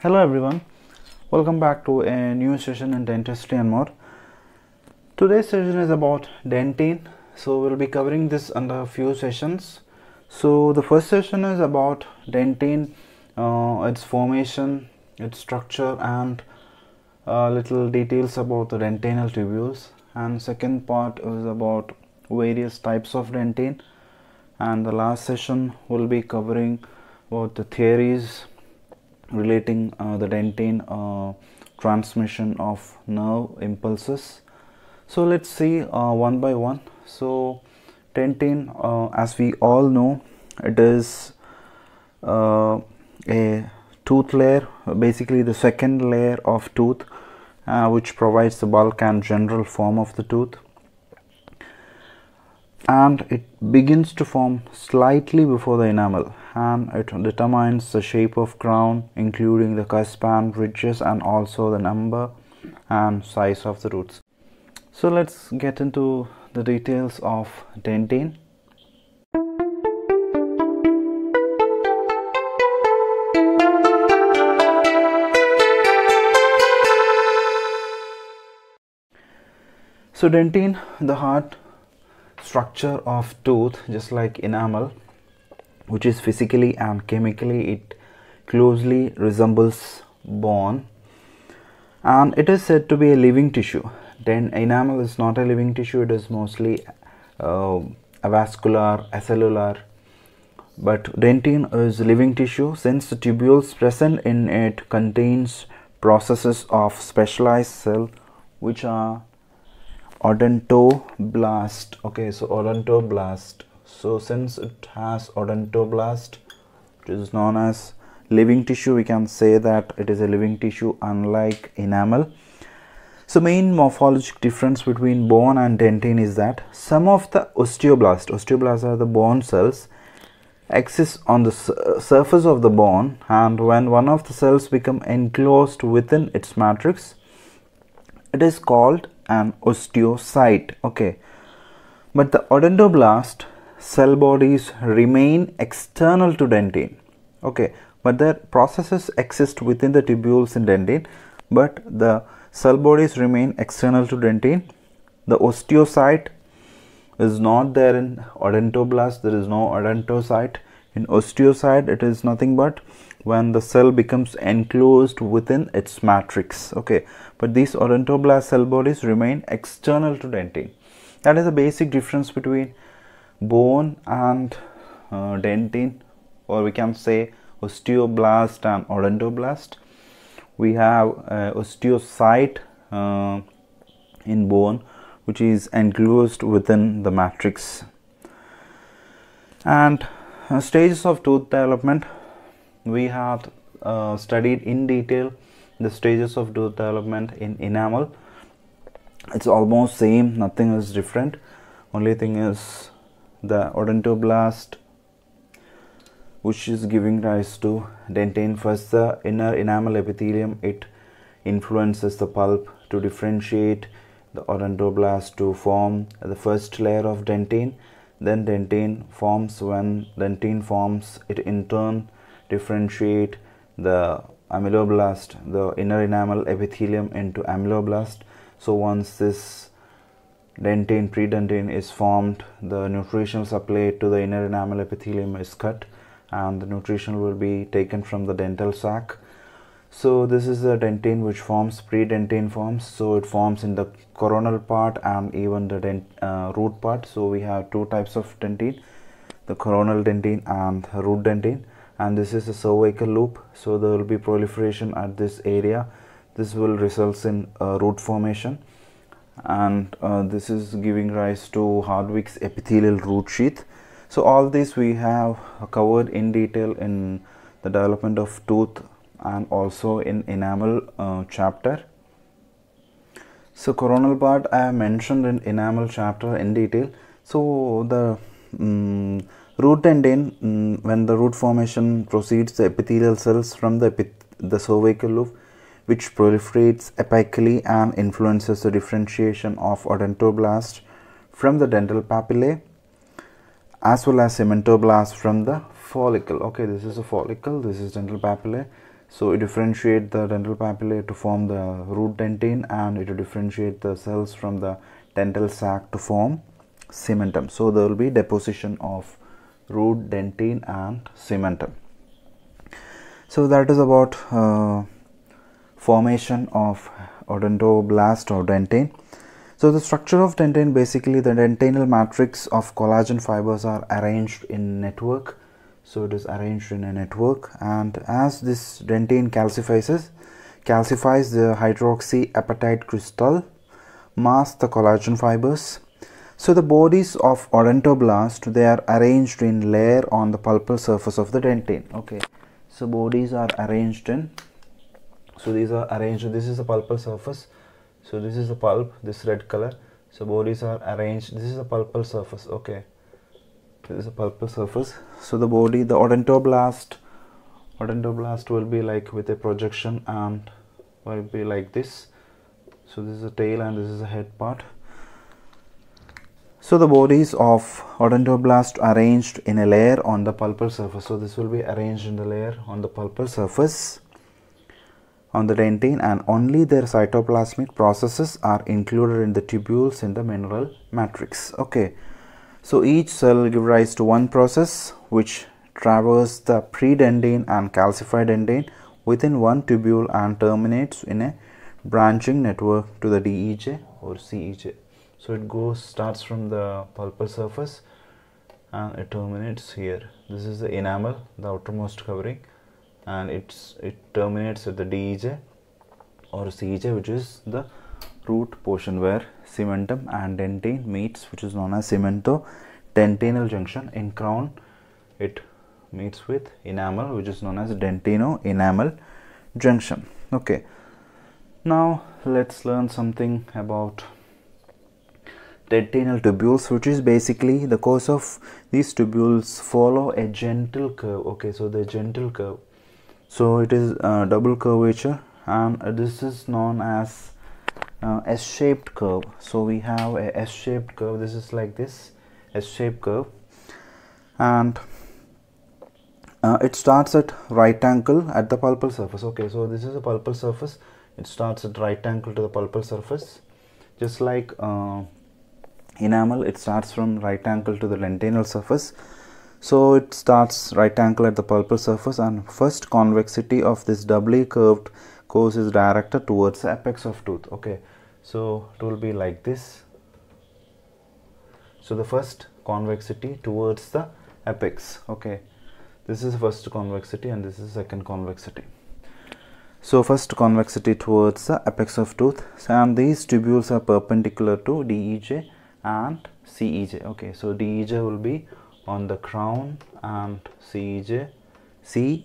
Hello everyone, welcome back to a new session in dentistry and more. Today's session is about dentine, so we'll be covering this under a few sessions. So the first session is about dentine, uh, its formation, its structure, and uh, little details about the dentinal tubules. And second part is about various types of dentine. And the last session will be covering about the theories relating uh, the dentine uh, transmission of nerve impulses. So let's see uh, one by one. So dentine, as we all know, it is a tooth layer, basically the second layer of tooth, uh, which provides the bulk and general form of the tooth and it begins to form slightly before the enamel and it determines the shape of crown including the cusp and ridges and also the number and size of the roots. So let's get into the details of dentine. So dentine the heart structure of tooth just like enamel which is physically and chemically it closely resembles bone. And it is said to be a living tissue. Then enamel is not a living tissue it is mostly uh, avascular acellular. But dentine is living tissue. Since the tubules present in it contains processes of specialized cell which are odontoblast okay so odontoblast so since it has odontoblast which is known as living tissue we can say that it is a living tissue unlike enamel. So main morphologic difference between bone and dentine is that some of the osteoblast osteoblasts are the bone cells exist on the surface of the bone and when one of the cells become enclosed within its matrix it is called an osteocyte okay. But the odontoblast cell bodies remain external to dentin okay. But their processes exist within the tubules in dentin but the cell bodies remain external to dentin the osteocyte is not there in odontoblast there is no odontocyte in osteocyte it is nothing but when the cell becomes enclosed within its matrix okay but these odontoblast cell bodies remain external to dentin. that is the basic difference between bone and uh, dentine or we can say osteoblast and odontoblast we have uh, osteocyte uh, in bone which is enclosed within the matrix and uh, stages of tooth development we have uh, studied in detail the stages of development in enamel it's almost same nothing is different. Only thing is the odontoblast which is giving rise to dentin. First the inner enamel epithelium it influences the pulp to differentiate the odontoblast to form the first layer of dentin. Then dentin forms when dentin forms it in turn differentiate the ameloblast, the inner enamel epithelium into ameloblast. So once this dentine predentine is formed, the nutritional supply to the inner enamel epithelium is cut and the nutrition will be taken from the dental sac. So this is the dentine which forms predentine forms. So it forms in the coronal part and even the dent, uh, root part. So we have two types of dentine, the coronal dentine and root dentine and this is a cervical loop so there will be proliferation at this area. This will result in uh, root formation. And uh, this is giving rise to Hertwig's epithelial root sheath. So all this we have covered in detail in the development of tooth and also in enamel uh, chapter. So coronal part I have mentioned in enamel chapter in detail. So the um, Root dentine, mm, when the root formation proceeds the epithelial cells from the, the cervical loop, which proliferates apically and influences the differentiation of odontoblast from the dental papillae as well as cementoblast from the follicle. Okay, this is a follicle, this is dental papillae. so it differentiate the dental papillae to form the root dentine and it will differentiate the cells from the dental sac to form cementum so there will be deposition of root dentine and cementum. So that is about uh, formation of odontoblast or dentine. So the structure of dentine basically the dentinal matrix of collagen fibers are arranged in network. So it is arranged in a network and as this dentine calcifies calcifies the hydroxyapatite crystal mask the collagen fibers so the bodies of odontoblast they are arranged in layer on the pulpal surface of the dentine okay? So bodies are arranged in so these are arranged this is the pulpal surface. So this is the pulp this red color. So bodies are arranged this is the pulpal surface okay? This is a pulpal surface. So the body the odontoblast odontoblast will be like with a projection and will be like this. So this is the tail and this is the head part so the bodies of odontoblast arranged in a layer on the pulpal surface. So this will be arranged in the layer on the pulpal surface on the dentine and only their cytoplasmic processes are included in the tubules in the mineral matrix. Okay. So each cell gives rise to one process which traverses the predentine and calcified dentine within one tubule and terminates in a branching network to the DEJ or CEJ so it goes starts from the pulpal surface and it terminates here. This is the enamel the outermost covering and it's it terminates at the DEJ or CEJ which is the root portion where cementum and dentine meets which is known as cemento dentinal junction. In crown it meets with enamel which is known as dentino enamel junction. Okay. Now let's learn something about dentinal tubules which is basically the course of these tubules follow a gentle curve. Okay so the gentle curve. So it is double curvature and this is known as uh, S-shaped curve. So we have a S-shaped curve. This is like this S-shaped curve. And uh, it starts at right angle at the pulpal surface. Okay so this is a pulpal surface. It starts at right angle to the pulpal surface. Just like uh, enamel it starts from right angle to the dentinal surface. So it starts right angle at the pulpal surface and first convexity of this doubly curved course is directed towards the apex of tooth okay? So it will be like this. So the first convexity towards the apex okay? This is first convexity and this is second convexity. So first convexity towards the apex of tooth and these tubules are perpendicular to DEJ and CEJ okay so DEJ will be on the crown and CEJ C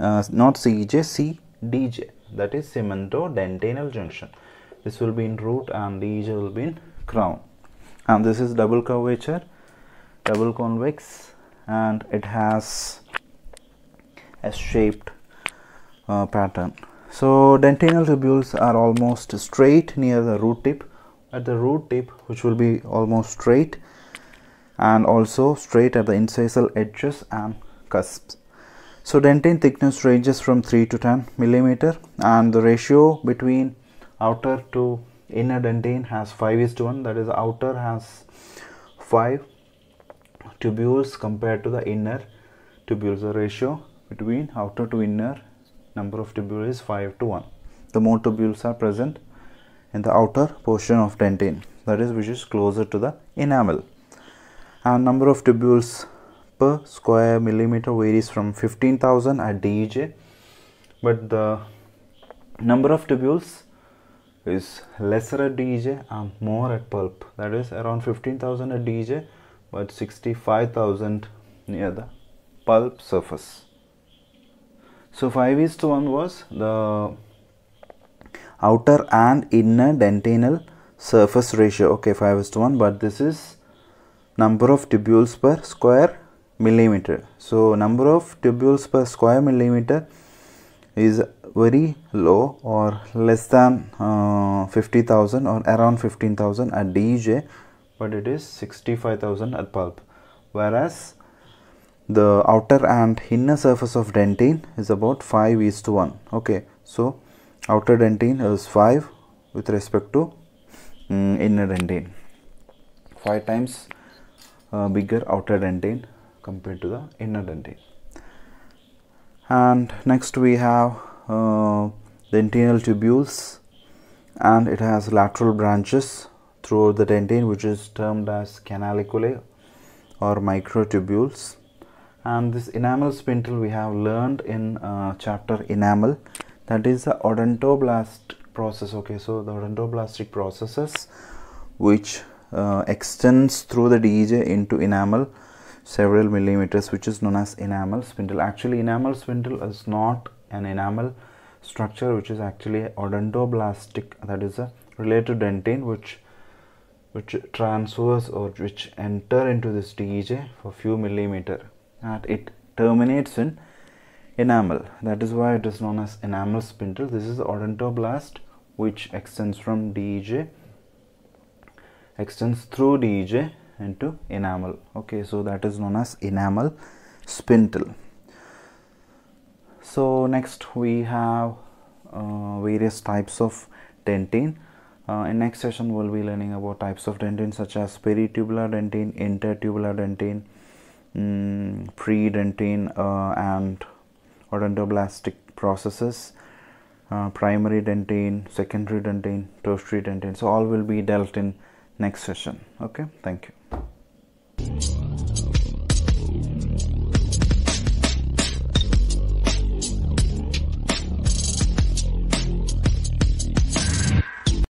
uh, not CEJ C DJ that is cemento-dentinal junction. This will be in root and DEJ will be in crown. And this is double curvature double convex and it has a shaped uh, pattern. So dentinal tubules are almost straight near the root tip at the root tip which will be almost straight and also straight at the incisal edges and cusps. So dentine thickness ranges from 3 to 10 millimeter and the ratio between outer to inner dentine has 5 is to 1 that is outer has 5 tubules compared to the inner tubules. The ratio between outer to inner number of tubules is 5 to 1 the more tubules are present in the outer portion of dentine that is which is closer to the enamel. And number of tubules per square millimeter varies from 15000 at DEJ but the number of tubules is lesser at DEJ and more at pulp. That is around 15000 at DEJ but 65000 near the pulp surface. So 5 is to 1 was the outer and inner dentinal surface ratio. Okay 5 is to 1 but this is number of tubules per square millimeter. So number of tubules per square millimeter is very low or less than uh, 50,000 or around 15,000 at DEJ but it is 65,000 at pulp. Whereas the outer and inner surface of dentine is about 5 is to 1 okay so outer dentine is 5 with respect to um, inner dentine. 5 times uh, bigger outer dentine compared to the inner dentine. And next we have uh, dentinal tubules and it has lateral branches throughout the dentine which is termed as canaliculae or microtubules. And this enamel spindle we have learned in uh, chapter enamel that is the odontoblast process okay? So the odontoblastic processes which uh, extends through the DEJ into enamel several millimeters which is known as enamel spindle. Actually enamel spindle is not an enamel structure which is actually odontoblastic that is a related dentine which which transfers or which enter into this DEJ for few millimeter. And it terminates in enamel. That is why it is known as enamel spindle. This is odontoblast which extends from DEJ extends through DEJ into enamel. Okay so that is known as enamel spindle. So next we have uh, various types of dentine. Uh, in next session we'll be learning about types of dentine such as peritubular dentine intertubular dentine um, pre-dentine uh, and odontoblastic processes uh, primary dentine secondary dentine tertiary dentine. So all will be dealt in next session. Okay? Thank you